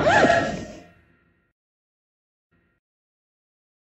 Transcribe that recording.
Ah!